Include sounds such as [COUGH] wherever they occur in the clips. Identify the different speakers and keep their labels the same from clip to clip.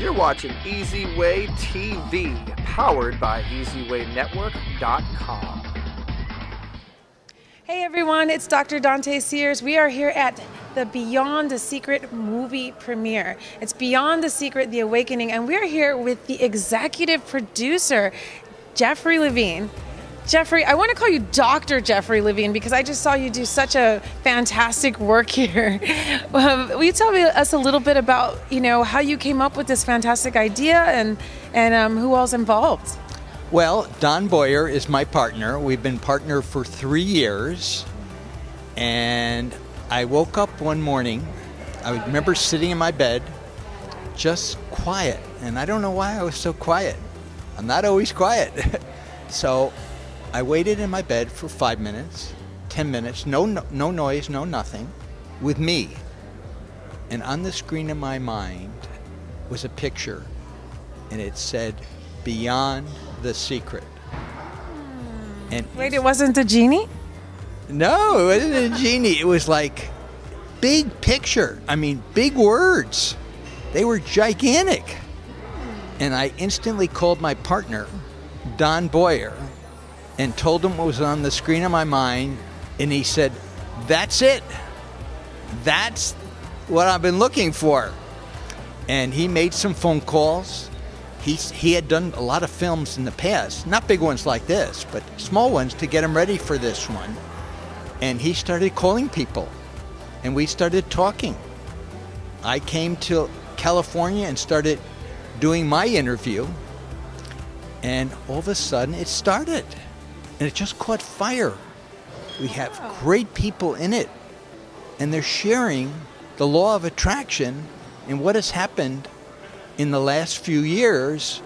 Speaker 1: You're watching Easy Way TV, powered by EasyWayNetwork.com.
Speaker 2: Hey everyone, it's Dr. Dante Sears. We are here at the Beyond the Secret movie premiere. It's Beyond the Secret, The Awakening, and we're here with the executive producer, Jeffery Levine. Jeffery, I want to call you Dr. Jeffery Levine because I just saw you do such a fantastic work here. [LAUGHS] um, will you tell us a little bit about, you know, how you came up with this fantastic idea and, and um, who all's involved?
Speaker 3: Well, Don Boyer is my partner. We've been partner for three years. And I woke up one morning. I remember sitting in my bed, just quiet. And I don't know why I was so quiet. I'm not always quiet. [LAUGHS] so I waited in my bed for five minutes, 10 minutes, no, no, no noise, no nothing, with me. And on the screen of my mind was a picture, and it said, Beyond the Secret. Hmm.
Speaker 2: And Wait, it wasn't a genie?
Speaker 3: No, it wasn't a genie. It was like big picture. I mean, big words. They were gigantic. And I instantly called my partner, Don Boyer, and told him what was on the screen of my mind. And he said, That's it. That's what I've been looking for. And he made some phone calls. He, he had done a lot of films in the past, not big ones like this, but small ones to get him ready for this one. And he started calling people, and we started talking. I came to California and started doing my interview, and all of a sudden it started and it just caught fire. We have great people in it, and they're sharing the law of attraction and what has happened in the last few years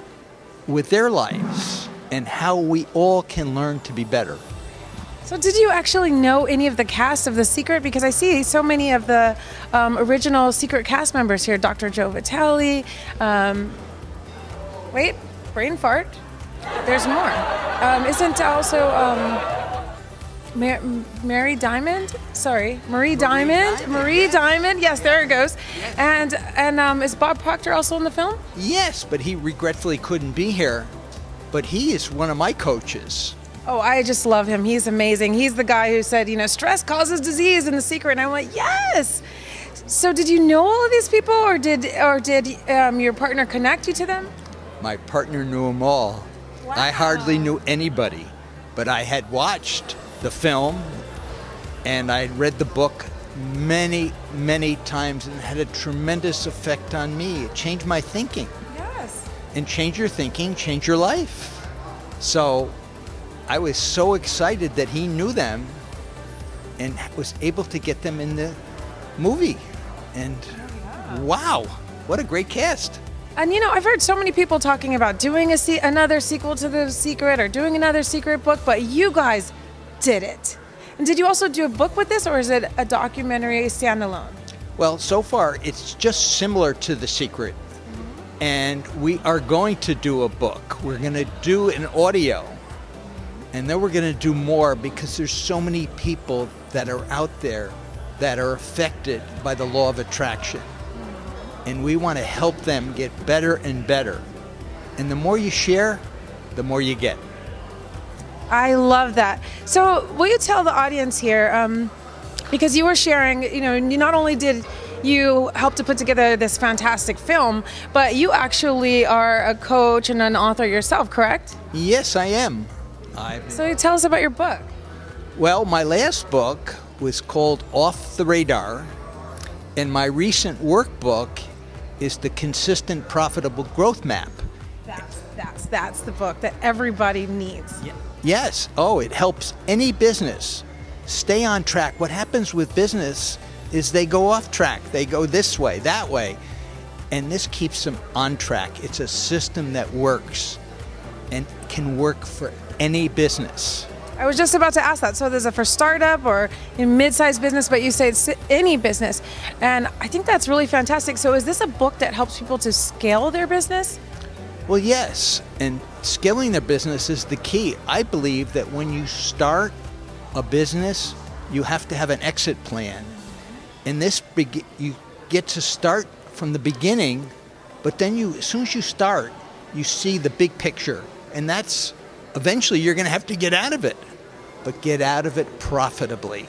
Speaker 3: with their lives and how we all can learn to be better.
Speaker 2: So, did you actually know any of the cast of The Secret? Because I see so many of the um, original Secret cast members here Dr. Joe Vitale. Um, wait, brain fart. There's more. Um, isn't also um, Mar- Mary Diamond? Sorry, Marie, Marie Diamond. Diamond. Marie. Diamond. Yes, there it goes. Yes. And and um, is Bob Proctor also in the film?
Speaker 3: Yes, but he regretfully couldn't be here. But he is one of my coaches.
Speaker 2: Oh, I just love him. He's amazing. He's the guy who said, you know, stress causes disease in the secret. And I'm like, yes. So, did you know all of these people, or did or did um, your partner connect you to them?
Speaker 3: My partner knew them all. Wow. I hardly knew anybody, but I had watched the film and I had read the book many, many times and it had a tremendous effect on me. It changed my thinking.
Speaker 2: Yes.
Speaker 3: And change your thinking, change your life. So I was so excited that he knew them and was able to get them in the movie. And oh, wow, what a great cast.
Speaker 2: And you know, I've heard so many people talking about doing a se- another sequel to The Secret or doing another secret book, but you guys did it. And did you also do a book with this, or is it a documentary standalone?
Speaker 3: Well, so far it's just similar to The Secret, mm-hmm. and we are going to do a book. We're going to do an audio, and then we're going to do more because there's so many people that are out there that are affected by the law of attraction and we want to help them get better and better. And the more you share, the more you get.
Speaker 2: I love that. So, will you tell the audience here, um, because you were sharing, you know, you not only did you help to put together this fantastic film, but you actually are a coach and an author yourself, correct?
Speaker 3: Yes, I am.
Speaker 2: I've... So, tell us about your book.
Speaker 3: Well, my last book was called Off the Radar, and my recent workbook is the consistent profitable growth map.
Speaker 2: That's that's that's the book that everybody needs.
Speaker 3: Yeah. Yes. Oh, it helps any business stay on track. What happens with business is they go off track. They go this way, that way. And this keeps them on track. It's a system that works and can work for any business.
Speaker 2: I was just about to ask that. So there's a for startup or in mid-sized business, but you say it's any business, and I think that's really fantastic. So is this a book that helps people to scale their business?
Speaker 3: Well, yes, and scaling their business is the key. I believe that when you start a business, you have to have an exit plan. And this, you get to start from the beginning But then you, as soon as you start, you see the big picture, and that's eventually you're going to have to get out of it, but get out of it profitably.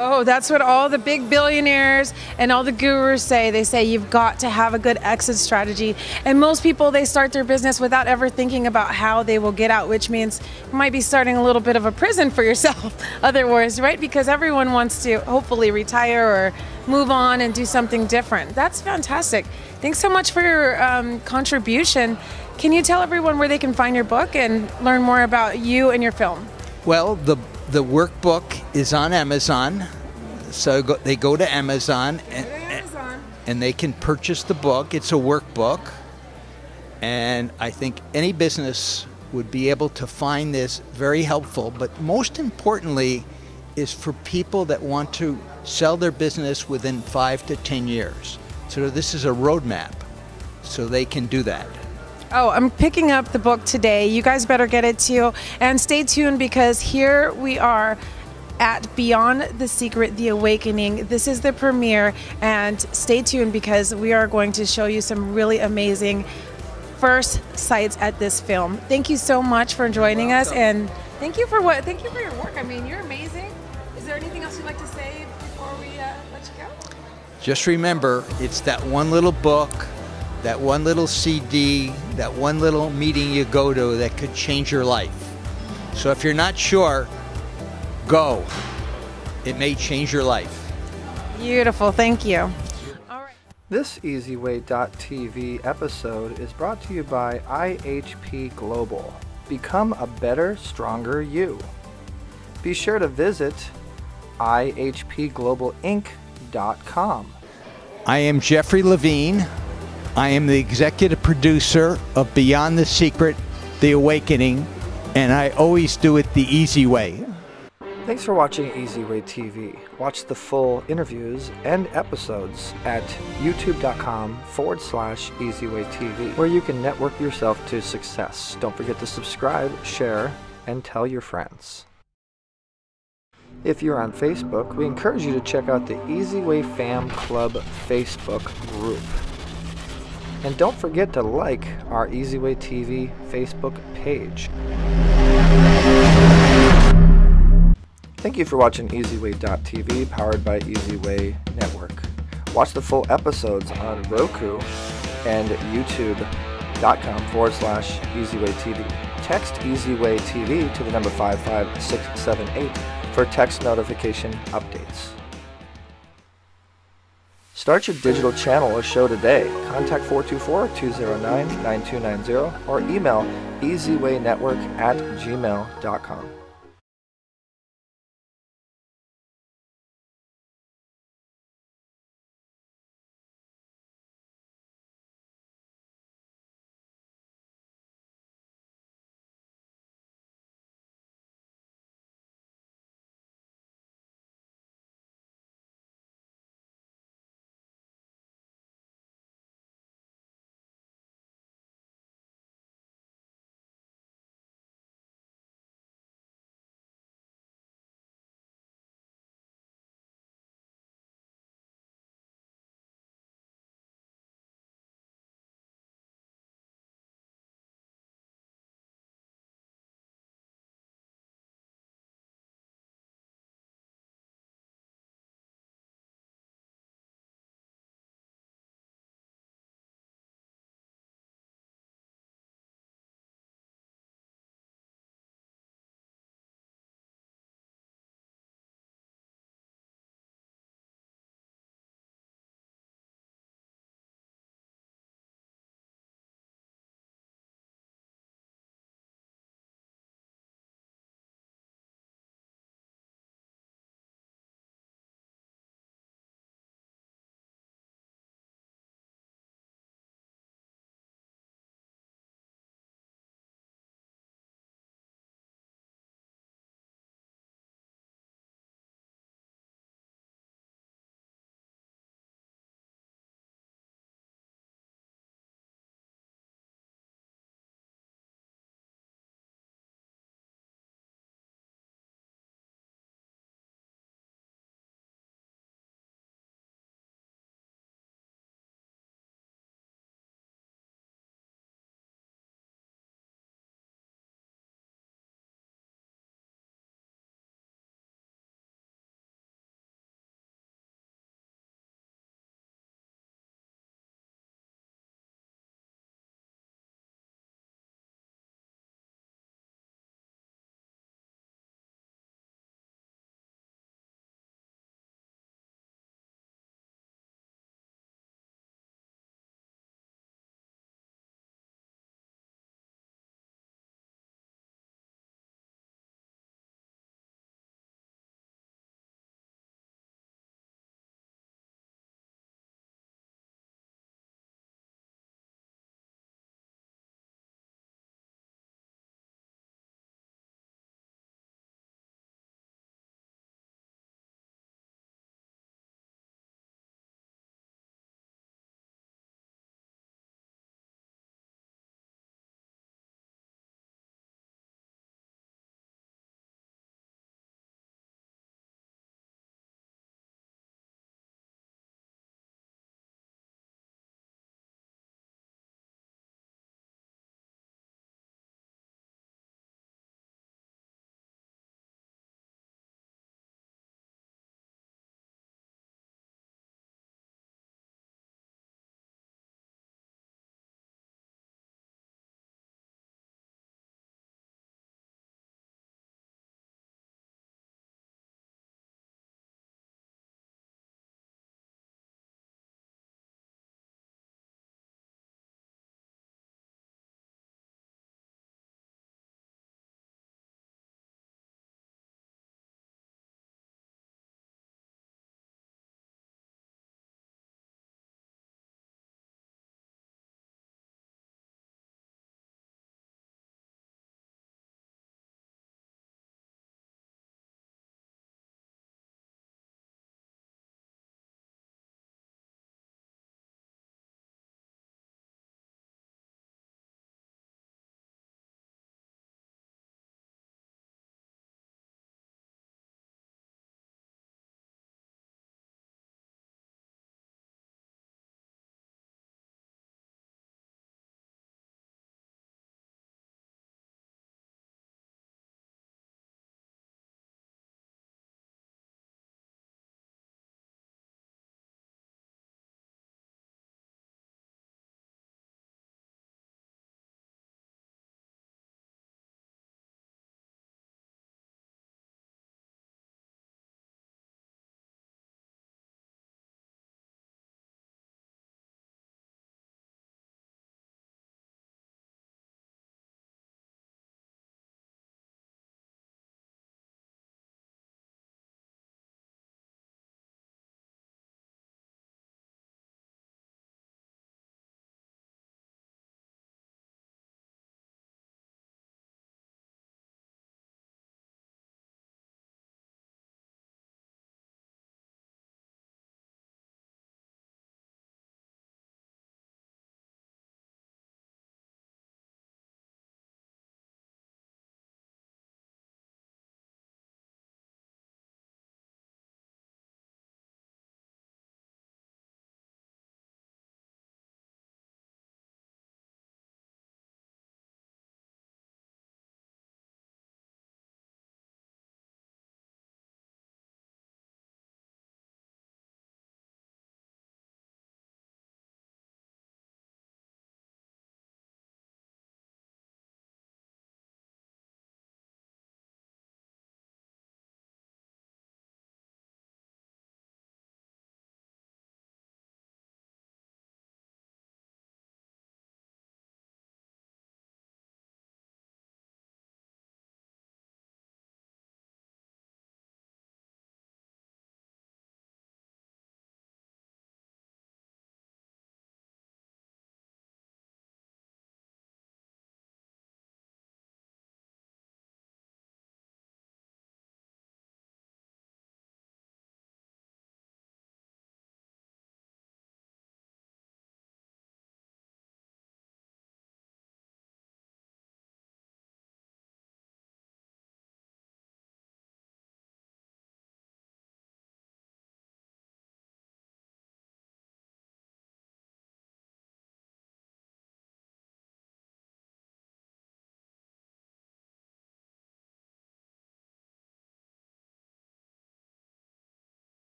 Speaker 2: Oh, that's what all the big billionaires and all the gurus say. They say you've got to have a good exit strategy. And most people, they start their business without ever thinking about how they will get out, which means you might be starting a little bit of a prison for yourself, [LAUGHS] otherwise, right? Because everyone wants to hopefully retire or move on and do something different. That's fantastic. Thanks so much for your um, contribution. Can you tell everyone where they can find your book and learn more about you and your film?
Speaker 3: Well, the the workbook is on Amazon, so go, they go to Amazon and,
Speaker 2: Amazon.
Speaker 3: and they can purchase the book. It's a workbook, and I think any business would be able to find this very helpful. But most importantly, is for people that want to sell their business within five to ten years. So this is a roadmap, so they can do that.
Speaker 2: Oh, I'm picking up the book today. You guys better get it too. And stay tuned because here we are at Beyond the Secret, The Awakening. This is the premiere, and stay tuned because we are going to show you some really amazing first sights at this film. Thank you so much for joining us, and thank you for what? Thank you for your work. I mean, you're amazing. Is there anything else you'd like to say before we uh, let you go?
Speaker 3: Just remember, it's that one little book, that one little CD, that one little meeting you go to that could change your life. So if you're not sure, go. It may change your life.
Speaker 2: Beautiful. Thank you. All right.
Speaker 1: This EasyWay.tv episode is brought to you by IHP Global. Become a better, stronger you. Be sure to visit ihpglobalinc.com.
Speaker 3: I am Jeffery Levine. I am the executive producer of Beyond the Secret, The Awakening, and I always do it the easy way.
Speaker 1: Thanks for watching EasyWay TV. Watch the full interviews and episodes at youtube.com forward slash EasyWay TV, where you can network yourself to success. Don't forget to subscribe, share, and tell your friends. If you're on Facebook, we encourage you to check out the EasyWay Fam Club Facebook group. And don't forget to like our EasyWay TV Facebook page. Thank you for watching EasyWay.tv, powered by EasyWay Network. Watch the full episodes on Roku and YouTube.com forward slash EasyWay TV. Text EasyWay TV to the number 55678 for text notification updates. Start your digital channel or show today. Contact 424-209-9290 or email easywaynetwork at gmail.com.